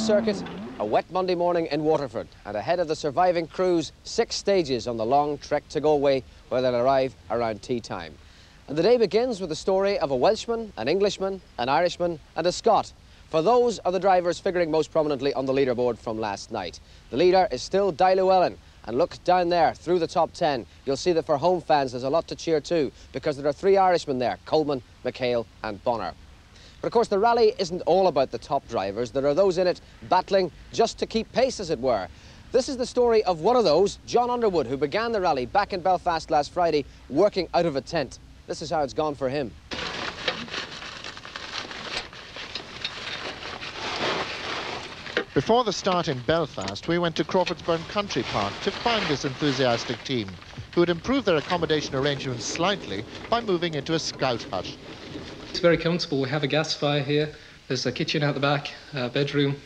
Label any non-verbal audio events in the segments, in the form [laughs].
circuit, a wet Monday morning in Waterford, and ahead of the surviving crews, six stages on the long trek to Galway, where they'll arrive around tea time. And the day begins with the story of a Welshman, an Englishman, an Irishman, and a Scot. For those are the drivers figuring most prominently on the leaderboard from last night. The leader is still Dai Llewellyn, and look down there through the top 10. You'll see that for home fans, there's a lot to cheer too, because there are three Irishmen there Coleman, McHale, and Bonner. But of course, the rally isn't all about the top drivers. There are those in it battling just to keep pace, as it were. This is the story of one of those, John Underwood, who began the rally back in Belfast last Friday, working out of a tent. This is how it's gone for him. Before the start in Belfast, we went to Crawfordsburn Country Park to find this enthusiastic team, who had improved their accommodation arrangements slightly by moving into a scout hut. It's very comfortable. We have a gas fire here. There's a kitchen out the back, a bedroom,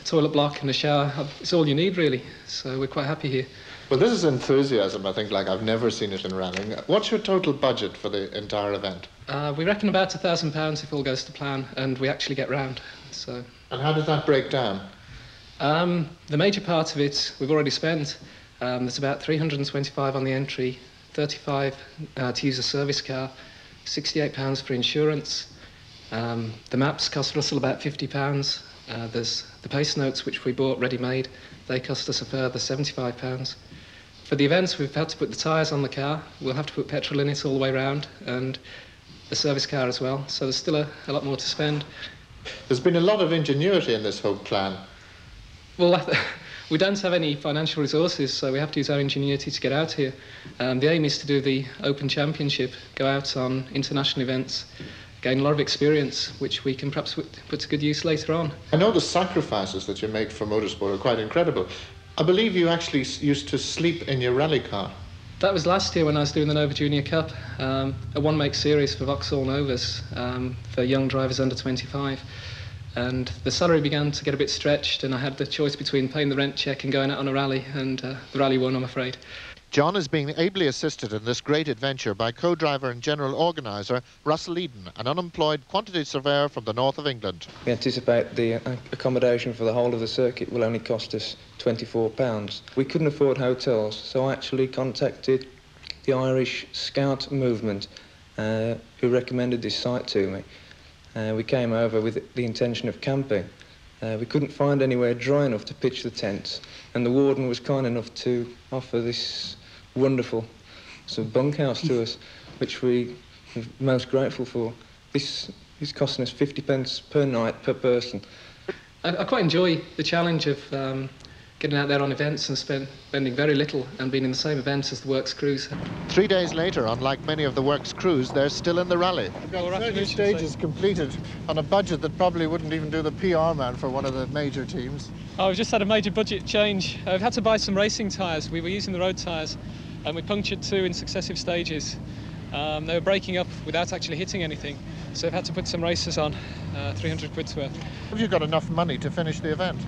a toilet block and a shower. It's all you need, really. So we're quite happy here. Well, this is enthusiasm, I think, like I've never seen it in rallying. What's your total budget for the entire event? Uh, we reckon about a thousand pounds if all goes to plan, and we actually get round. So. And how does that break down? Um, the major part of it we've already spent. Um, there's about 325 on the entry, 35 uh, to use a service car, £68 for insurance. Um, the maps cost Russell about £50. Uh, there's the pace notes, which we bought ready-made. They cost us a further £75. For the events, we've had to put the tyres on the car. We'll have to put petrol in it all the way around, and the service car as well. So there's still a, a lot more to spend. There's been a lot of ingenuity in this whole plan. Well, [laughs] we don't have any financial resources, so we have to use our ingenuity to get out here. Um, the aim is to do the Open Championship, go out on international events, gain a lot of experience, which we can perhaps put to good use later on. I know the sacrifices that you make for motorsport are quite incredible. I believe you actually used to sleep in your rally car. That was last year when I was doing the Nova Junior Cup, um, a one-make series for Vauxhall Novas um, for young drivers under 25 and the salary began to get a bit stretched and I had the choice between paying the rent check and going out on a rally and uh, the rally won I'm afraid. John is being ably assisted in this great adventure by co-driver and general organiser Russell Eden, an unemployed quantity surveyor from the north of England. We anticipate the uh, accommodation for the whole of the circuit will only cost us £24. We couldn't afford hotels, so I actually contacted the Irish Scout movement uh, who recommended this site to me. Uh, we came over with the intention of camping. Uh, we couldn't find anywhere dry enough to pitch the tents, and the warden was kind enough to offer this wonderful sort of bunkhouse to us, which we are most grateful for. This is costing us 50 pence per night per person. I, I quite enjoy the challenge of um, getting out there on events and spend, spending very little and being in the same events as the Works crews. Three days later, unlike many of the Works crews, they're still in the rally. We've got 30 stages completed on a budget that probably wouldn't even do the PR man for one of the major teams. Oh, we've just had a major budget change. Uh, we've had to buy some racing tyres. We were using the road tyres and we punctured two in successive stages. Um, they were breaking up without actually hitting anything, so I've had to put some racers on, uh, 300 quid's worth. Have you got enough money to finish the event?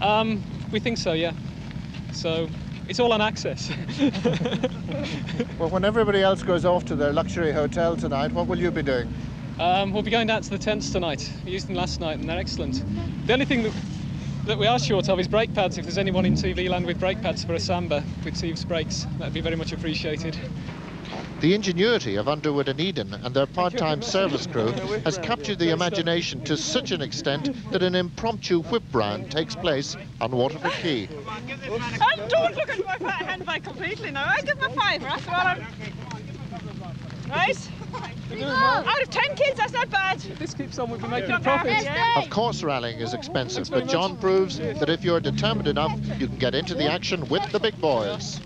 Um, we think so, yeah. So it's all on access. [laughs] well, when everybody else goes off to their luxury hotel tonight, what will you be doing? Um, we'll be going down to the tents tonight. We used them last night and they're excellent. The only thing that, that we are short of is brake pads. If there's anyone in TV land with brake pads for a Samba with Sieves brakes, that'd be very much appreciated. The ingenuity of Underwood and Eden and their part-time [laughs] service crew has captured the imagination to such an extent that an impromptu whip round takes place on Waterford Quay. I don't look at my handbag completely now. I give him a five, that's what I'm... Right? Out of 10 kids, that's not bad. If this keeps on, we'll be making a profit. Of course rallying is expensive, but John proves that if you're determined enough, you can get into the action with the big boys.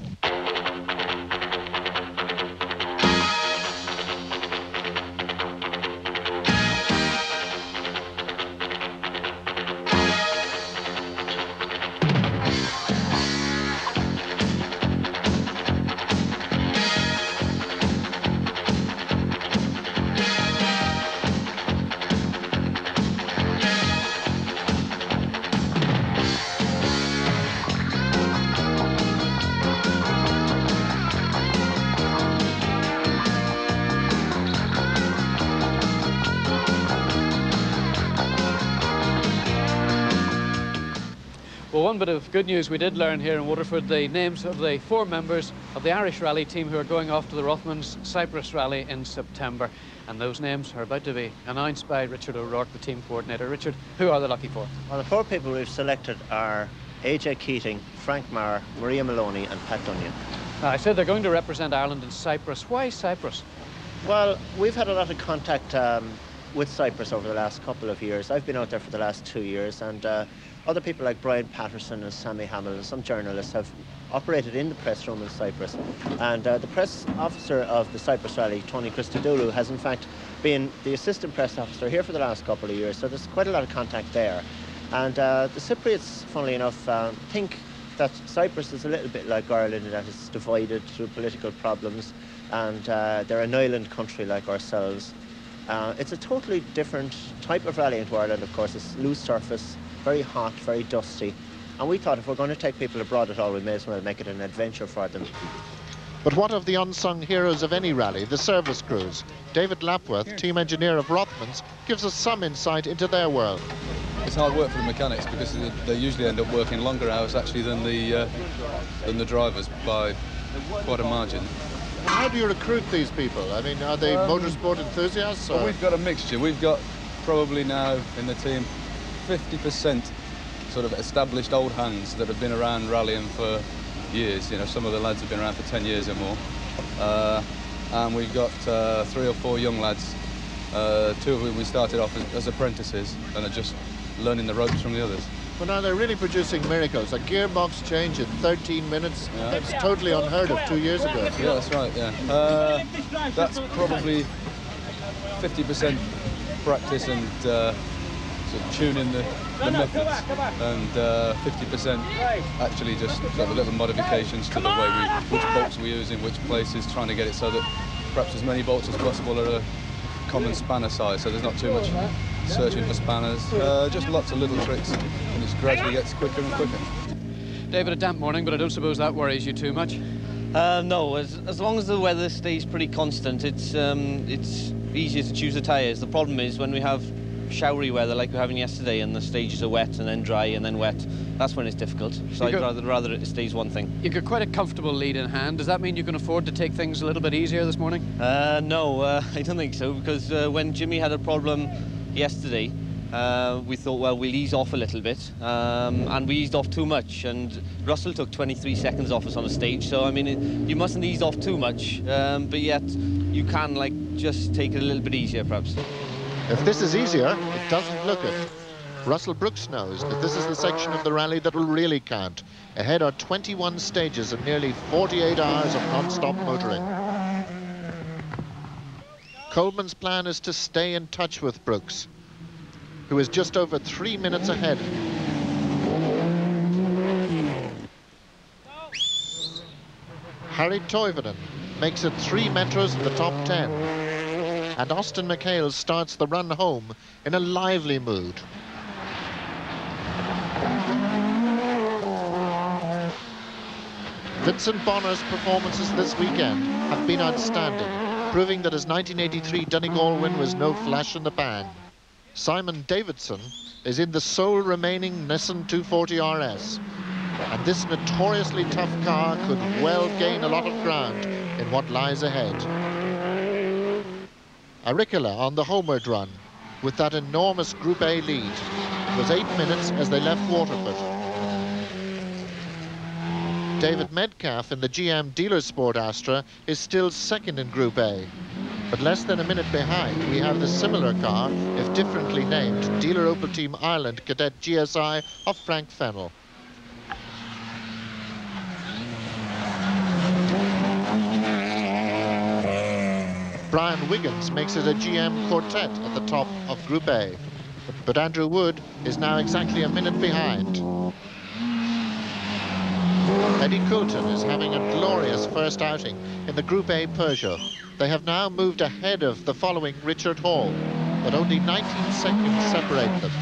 Of good news we did learn here in Waterford, the names of the four members of the Irish rally team who are going off to the Rothmans Cyprus rally in September. And those names are about to be announced by Richard O'Rourke, the team coordinator. Richard, who are the lucky four? Well, the four people we've selected are AJ Keating, Frank Marr, Maria Maloney and Pat Dunyan. I said they're going to represent Ireland in Cyprus. Why Cyprus? Well, we've had a lot of contact um, with Cyprus over the last couple of years. I've been out there for the last two years and uh, other people like Brian Patterson and Sammy Hamill and some journalists have operated in the press room in Cyprus. And uh, the press officer of the Cyprus rally, Tony Christodoulou, has in fact been the assistant press officer here for the last couple of years. So there's quite a lot of contact there. And uh, the Cypriots, funnily enough, uh, think that Cyprus is a little bit like Ireland in that it's divided through political problems and uh, they're an island country like ourselves. Uh, it's a totally different type of rally into Ireland, of course. It's loose surface, very hot, very dusty. And we thought if we're going to take people abroad at all, we may as well make it an adventure for them. But what of the unsung heroes of any rally, the service crews? David Lapworth, team engineer of Rothmans, gives us some insight into their world. It's hard work for the mechanics because they usually end up working longer hours actually than the uh, than the drivers by quite a margin. How do you recruit these people? I mean, are they um, motorsport enthusiasts? Well, we've got a mixture. We've got probably now in the team 50% sort of established old hands that have been around rallying for years. You know, some of the lads have been around for 10 years or more. Uh, and we've got uh, three or four young lads. Uh, two of whom we started off as, as apprentices and are just learning the ropes from the others. Well, now they're really producing miracles. A gearbox change in 13 minutes, yeah. that's totally unheard of two years ago. Yeah, that's right, yeah. Uh, that's probably 50% practice and uh, sort of tuning the, the methods, and 50% uh, actually just sort of little modifications to the way we, which bolts we use in which places, trying to get it so that perhaps as many bolts as possible are a common spanner size, so there's not too much searching for spanners. Uh, just lots of little tricks, and it gradually gets quicker and quicker. David, a damp morning, but I don't suppose that worries you too much. Uh, no, as, as long as the weather stays pretty constant, it's um, it's easier to choose the tyres. The problem is when we have showery weather like we're having yesterday and the stages are wet and then dry and then wet, that's when it's difficult. So you I'd rather, rather it stays one thing. You've got quite a comfortable lead in hand. Does that mean you can afford to take things a little bit easier this morning? Uh, no, uh, [laughs] I don't think so because uh, when Jimmy had a problem yesterday, uh, we thought, well, we'll ease off a little bit, um, and we eased off too much. And Russell took 23 seconds off us on the stage, so I mean, it, you mustn't ease off too much, um, but yet you can like just take it a little bit easier, perhaps. If this is easier, it doesn't look it. Russell Brooks knows that this is the section of the rally that will really count. Ahead are 21 stages and nearly 48 hours of non-stop motoring. Coleman's plan is to stay in touch with Brooks, who is just over three minutes ahead. Harri Toivonen makes it three metros in the top 10. And Austin McHale starts the run home in a lively mood. Vincent Bonner's performances this weekend have been outstanding proving that his 1983 Donegal win was no flash in the pan. Simon Davidson is in the sole remaining Nissan 240 RS, and this notoriously tough car could well gain a lot of ground in what lies ahead. Airikkala on the homeward run with that enormous Group A lead. It was eight minutes as they left Waterford. David Metcalf in the GM Dealer Sport Astra is still second in Group A. But less than a minute behind, we have the similar car, if differently named, Dealer Opel Team Ireland Kadett GSI of Frank Fennell. Brian Wiggins makes it a GM quartet at the top of Group A. But Andrew Wood is now exactly a minute behind. Eddie Coulton is having a glorious first outing in the Group A Peugeot. They have now moved ahead of the following Richard Hall, but only 19 seconds separate them.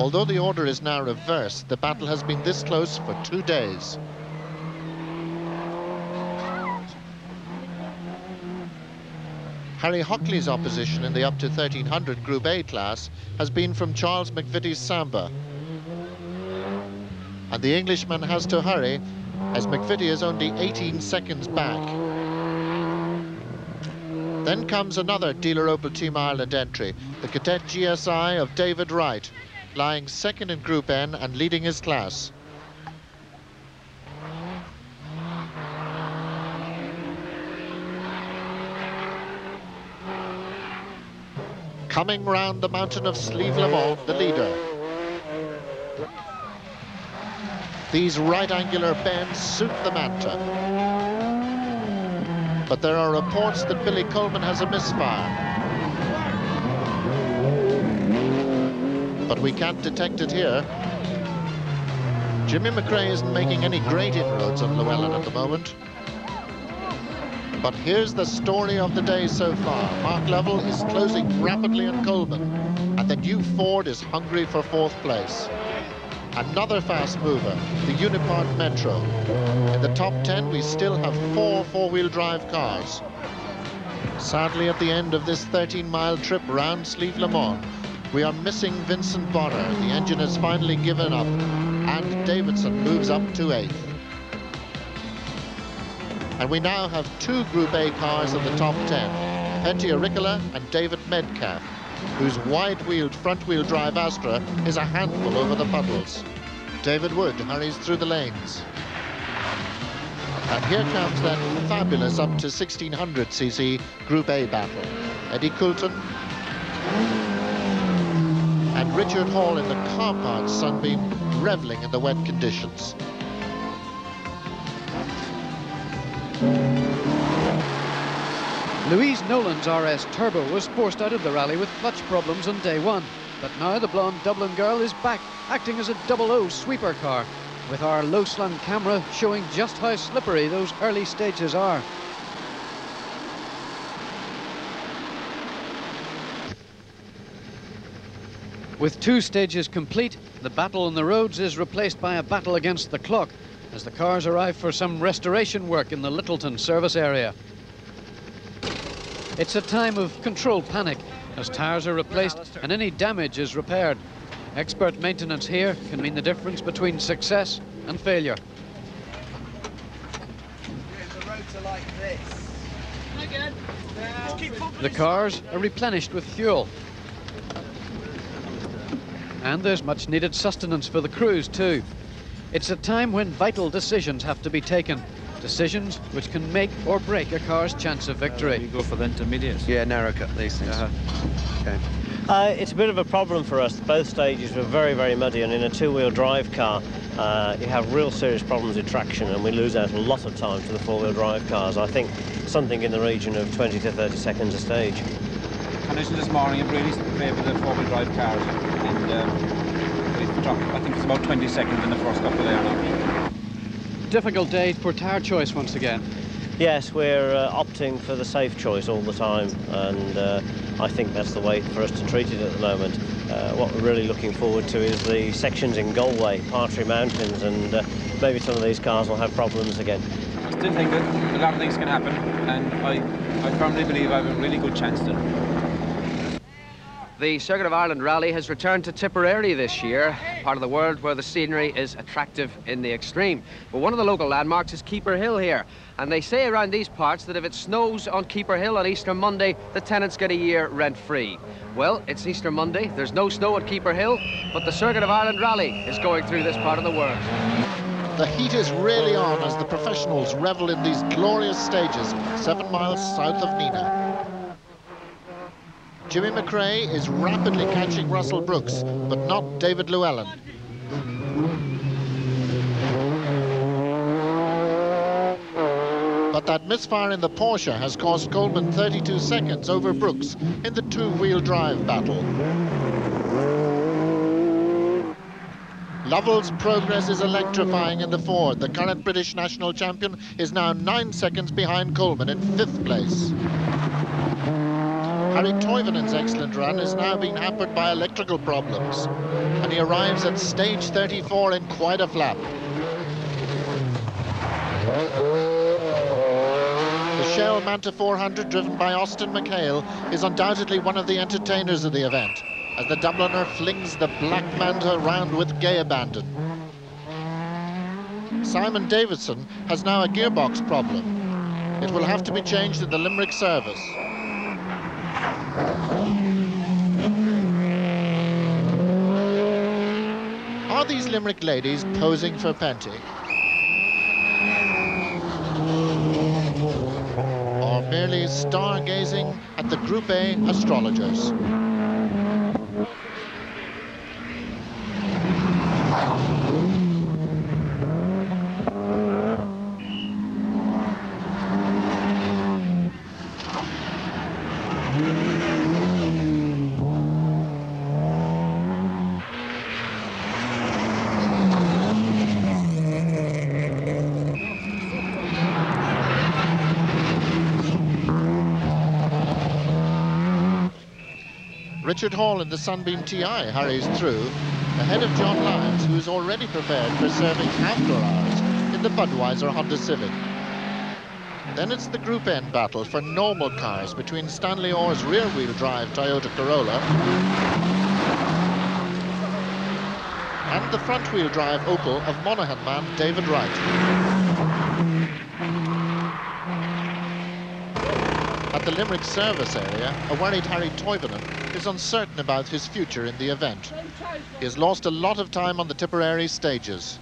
Although the order is now reversed, the battle has been this close for two days. Harry Hockley's opposition in the up to 1300 Group A class has been from Charles McVitie's Samba, And the Englishman has to hurry as McVitie is only 18 seconds back. Then comes another dealer Opel Team Ireland entry, the Kadett GSI of David Wright, lying second in Group N and leading his class. Coming round the mountain of Slieve Le the leader. These right-angular bends suit the Manta. But there are reports that Billy Coleman has a misfire. But we can't detect it here. Jimmy McRae isn't making any great inroads on Llewellyn at the moment. But here's the story of the day so far. Mark Lovell is closing rapidly on Coleman, and the new Ford is hungry for fourth place. Another fast mover, the Unipart Metro. In the top 10, we still have four four-wheel drive cars. Sadly, at the end of this 13-mile trip round Slievenamon, we are missing Vincent Bonner. The engine has finally given up, and Davidson moves up to eighth. And we now have two Group A cars in the top 10, Pentti Airikkala and David Medcalf, whose wide-wheeled front-wheel drive Astra is a handful over the puddles. David Wood hurries through the lanes. And here comes that fabulous up to 1600cc Group A battle. Eddie Coulton and Richard Hall in the car parts sunbeam reveling in the wet conditions. Louise Nolan's RS Turbo was forced out of the rally with clutch problems on day one. But now the blonde Dublin girl is back, acting as a double O sweeper car, with our low slung camera showing just how slippery those early stages are. With two stages complete, the battle on the roads is replaced by a battle against the clock as the cars arrive for some restoration work in the Littleton service area. It's a time of controlled panic as tyres are replaced and any damage is repaired. Expert maintenance here can mean the difference between success and failure. The cars are replenished with fuel. And there's much needed sustenance for the crews too. It's a time when vital decisions have to be taken. Decisions which can make or break a car's chance of victory. Uh, you go for the intermediates. Yeah, narrow cut these things. Uh -huh. Okay. Uh, it's a bit of a problem for us. Both stages were very, very muddy, and in a two-wheel drive car, uh, you have real serious problems with traction, and we lose out a lot of time to the four-wheel drive cars. I think something in the region of 20 to 30 seconds a stage. Conditions this morning have really favoured the four-wheel drive cars, and um, I think it's about 20 seconds in the first couple there now. Difficult day for tyre choice once again. Yes, we're uh, opting for the safe choice all the time, and uh, I think that's the way for us to treat it at the moment. Uh, what we're really looking forward to is the sections in Galway, Partry Mountains, and uh, maybe some of these cars will have problems again. I still think that a lot of things can happen, and I, I firmly believe I have a really good chance to. The Circuit of Ireland Rally has returned to Tipperary this year, part of the world where the scenery is attractive in the extreme. But one of the local landmarks is Keeper Hill here. And they say around these parts that if it snows on Keeper Hill on Easter Monday, the tenants get a year rent-free. Well, it's Easter Monday, there's no snow at Keeper Hill, but the Circuit of Ireland Rally is going through this part of the world. The heat is really on as the professionals revel in these glorious stages, seven miles south of Nenagh. Jimmy McRae is rapidly catching Russell Brooks, but not David Llewellyn. But that misfire in the Porsche has cost Coleman 32 seconds over Brooks in the two-wheel drive battle. Lovell's progress is electrifying in the Ford. The current British national champion is now nine seconds behind Coleman in fifth place. Harri Toivonen's excellent run is now being hampered by electrical problems, and he arrives at stage 34 in quite a flap. The Shell Manta 400, driven by Austin McHale, is undoubtedly one of the entertainers of the event, as the Dubliner flings the Black Manta round with gay abandon. Simon Davidson has now a gearbox problem. It will have to be changed at the Limerick service. Are these Limerick ladies posing for a panty, Or merely stargazing at the Group A astrologers? Richard Hall in the Sunbeam TI hurries through, ahead of John Lyons, who is already prepared for serving after hours in the Budweiser Honda Civic. Then it's the Group N battle for normal cars between Stanley Orr's rear-wheel drive Toyota Corolla and the front-wheel drive Opel of Monaghan man David Wright. At the Limerick service area, a worried Harri Toivonen is uncertain about his future in the event. He has lost a lot of time on the Tipperary stages.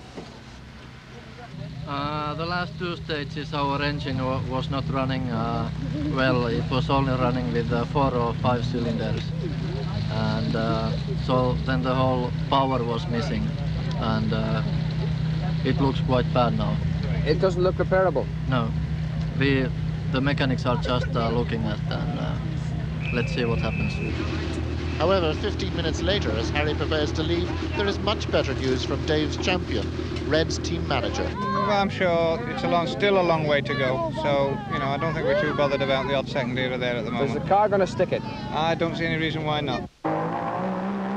Uh, the last two stages our engine was not running uh, well. It was only running with uh, four or five cylinders. And uh, so then the whole power was missing. And uh, it looks quite bad now. It doesn't look repairable? No. We, the mechanics are just uh, looking at and let's see what happens. However, 15 minutes later, as Harri prepares to leave, there is much better news from Dave's champion, Red's team manager. Well, I'm sure it's a long, still a long way to go. So, you know, I don't think we're too bothered about the odd second here or there at the moment. Is the car going to stick it? I don't see any reason why not.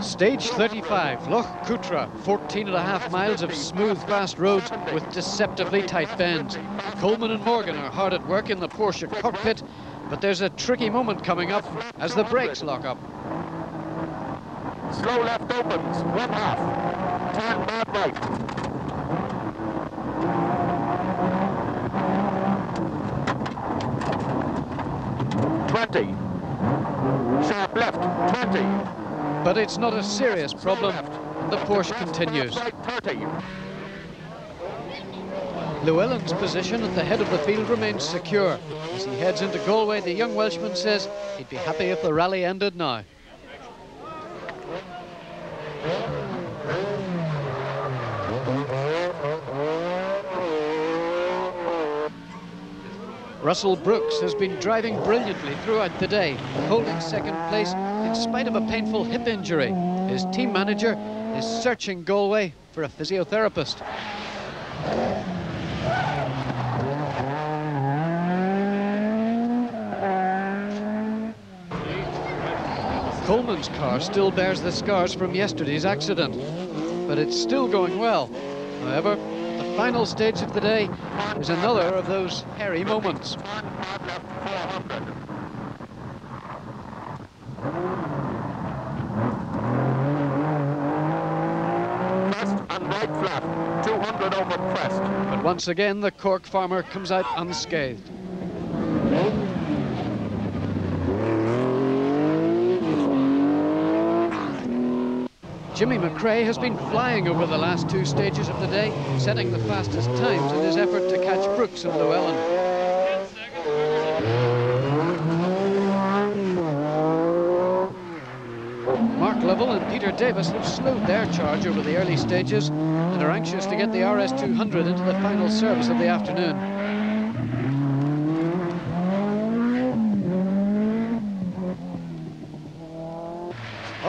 Stage 35, Lough Cutra, 14 and a half miles of smooth, fast roads with deceptively tight bends. Coleman and Morgan are hard at work in the Porsche cockpit, but there's a tricky moment coming up as the brakes lock up. Slow left opens, one half. Turn bad right. Twenty. Sharp left, twenty. But it's not a serious problem. The Porsche continues. Llewellyn's position at the head of the field remains secure. As he heads into Galway, the young Welshman says he'd be happy if the rally ended now. Russell Brooks has been driving brilliantly throughout the day, holding second place in spite of a painful hip injury. His team manager is searching Galway for a physiotherapist. Coleman's car still bears the scars from yesterday's accident, but it's still going well. However, the final stage of the day is another of those hairy moments. and right flat, 200 over crest. But once again, the Cork farmer comes out unscathed. Jimmy McRae has been flying over the last two stages of the day, setting the fastest times in his effort to catch Brooks and Llewellyn. Mark Lovell and Peter Davis have slowed their charge over the early stages and are anxious to get the RS200 into the final service of the afternoon.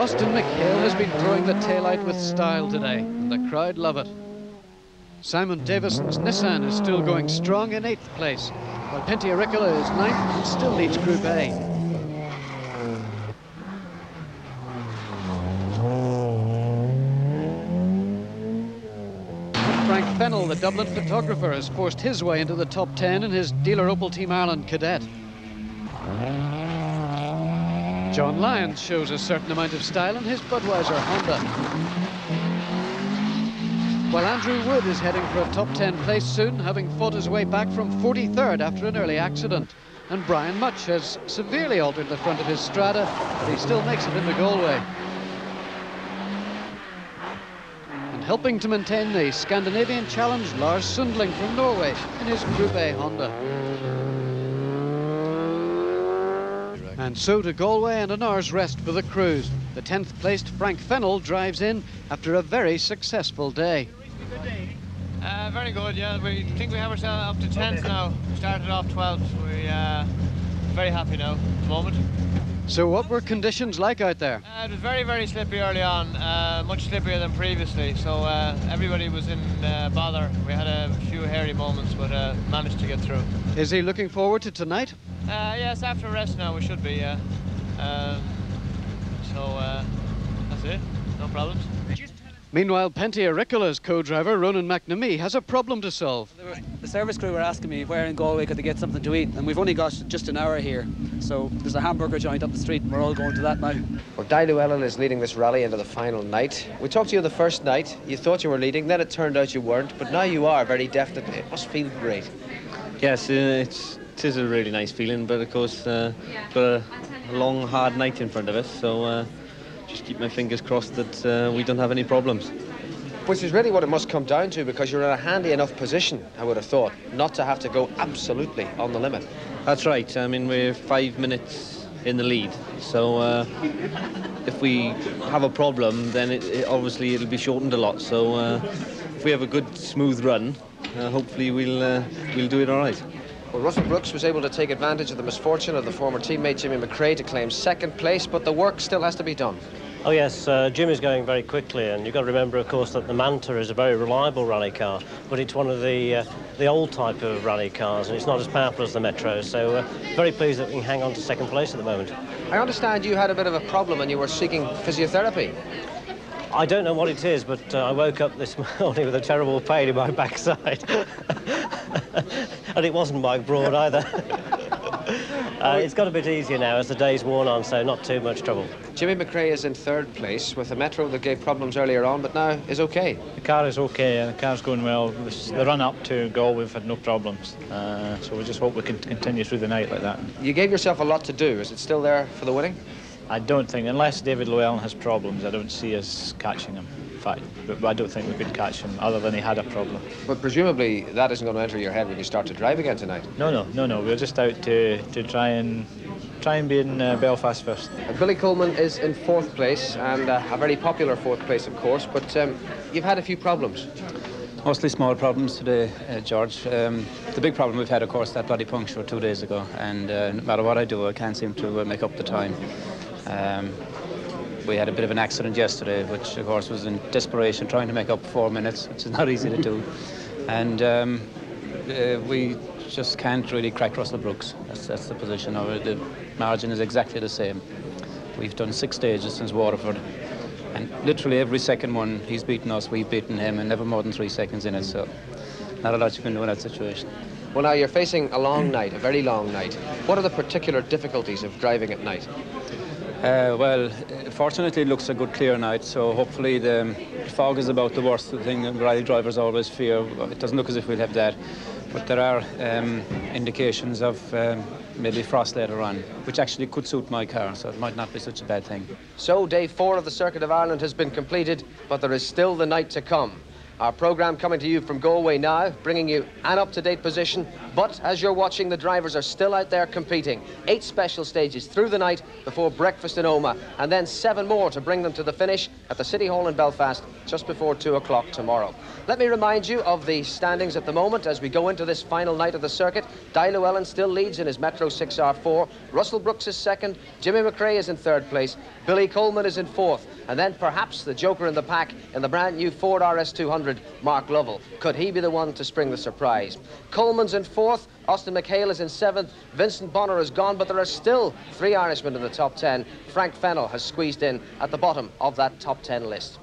Austin McHale has been throwing the taillight with style today, and the crowd love it. Simon Davison's Nissan is still going strong in eighth place, while Pentti Airikkala is ninth and still leads Group A. Frank Fennell, the Dublin photographer, has forced his way into the top 10 in his dealer Opel Team Ireland Kadett. John Lyons shows a certain amount of style in his Budweiser Honda. While Andrew Wood is heading for a top 10 place soon, having fought his way back from 43rd after an early accident. And Brian Much has severely altered the front of his Strada, but he still makes it into Galway. And helping to maintain the Scandinavian challenge, Lars Sundling from Norway in his Group A Honda. And so to Galway and an hour's rest for the crews. The 10th placed Frank Fennell drives in after a very successful day. Uh, very good, yeah. We think we have ourselves up to 10th now. We started off 12th. We uh, very happy now at the moment. So what were conditions like out there? Uh, it was very, very slippery early on, uh, much slippier than previously. So uh, everybody was in uh, bother. We had a few hairy moments, but uh, managed to get through. Is he looking forward to tonight? Uh, yes, after rest now we should be, yeah. Um, so uh, that's it, no problems. Meanwhile, Pentti Airikkala's co-driver, Ronan McNamee, has a problem to solve. The service crew were asking me where in Galway could they get something to eat, and we've only got just an hour here. So there's a hamburger joint up the street, and we're all going to that now. Well, Dai Llewellyn is leading this rally into the final night. We talked to you the first night. You thought you were leading, then it turned out you weren't, but now you are very definitely. It must feel great. Yes, uh, it's, it is a really nice feeling, but of course, uh, got a, a long, hard night in front of us, so uh, just keep my fingers crossed that uh, we don't have any problems. Which is really what it must come down to because you're in a handy enough position, I would have thought, not to have to go absolutely on the limit. That's right. I mean, we're five minutes in the lead, so uh, if we have a problem, then it, it, obviously it'll be shortened a lot. So uh, if we have a good, smooth run, uh, hopefully we'll uh, we'll do it all right. Well, Russell Brooks was able to take advantage of the misfortune of the former teammate Jimmy McRae to claim second place, but the work still has to be done. Oh yes, uh, Jimmy's going very quickly, and you've got to remember, of course, that the Manta is a very reliable rally car, but it's one of the uh, the old type of rally cars, and it's not as powerful as the Metro. So, uh, very pleased that we can hang on to second place at the moment. I understand you had a bit of a problem and you were seeking physiotherapy. I don't know what it is, but uh, I woke up this [laughs] morning with a terrible pain in my backside. [laughs] and it wasn't Mike Broad either. [laughs] uh, it's got a bit easier now as the day's worn on, so not too much trouble. Jimmy McRae is in third place with a Metro that gave problems earlier on, but now is okay. The car is okay, and the car's going well. The run up to Galway, we've had no problems, uh, so we just hope we can continue through the night like that. You gave yourself a lot to do. Is it still there for the winning? I don't think, unless David Llewellyn has problems, I don't see us catching him. In fact, but I don't think we could catch him, other than he had a problem. But presumably that isn't going to enter your head when you start to drive again tonight. No, no, no, no. We're just out to to try and try and be in uh, Belfast first. Uh, Billy Coleman is in fourth place, and uh, a very popular fourth place, of course. But um, you've had a few problems. Mostly small problems today, uh, George. Um, the big problem we've had, of course, that bloody puncture two days ago, and uh, no matter what I do, I can't seem to uh, make up the time. Um, we had a bit of an accident yesterday, which of course was in desperation trying to make up four minutes, which is not easy to do. And um, uh, we just can't really crack Russell Brooks. That's, that's the position it. The margin is exactly the same. We've done six stages since Waterford. And literally every second one, he's beaten us, we've beaten him, and never more than three seconds in it. So not a lot you can do in that situation. Well, now you're facing a long night, a very long night. What are the particular difficulties of driving at night? Uh, well, fortunately it looks a good clear night, so hopefully the fog is about the worst thing that rally drivers always fear. It doesn't look as if we'll have that, but there are um, indications of um, maybe frost later on, which actually could suit my car, so it might not be such a bad thing. So day four of the Circuit of Ireland has been completed, but there is still the night to come. Our programme coming to you from Galway now, bringing you an up-to-date position. But as you're watching, the drivers are still out there competing. Eight special stages through the night before breakfast in Omagh, and then seven more to bring them to the finish at the City Hall in Belfast just before two o'clock tomorrow. Let me remind you of the standings at the moment as we go into this final night of the circuit. Dai Llewellyn still leads in his Metro 6R4. Russell Brooks is second. Jimmy McRae is in third place. Billy Coleman is in fourth. And then perhaps the joker in the pack in the brand new Ford RS200, Mark Lovell. Could he be the one to spring the surprise? Coleman's in fourth. Austin McHale is in seventh. Vincent Bonner is gone, but there are still three Irishmen in the top ten. Frank Fennell has squeezed in at the bottom of that top ten list.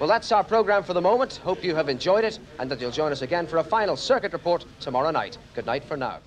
Well, that's our programme for the moment. Hope you have enjoyed it and that you'll join us again for a final circuit report tomorrow night. Good night for now.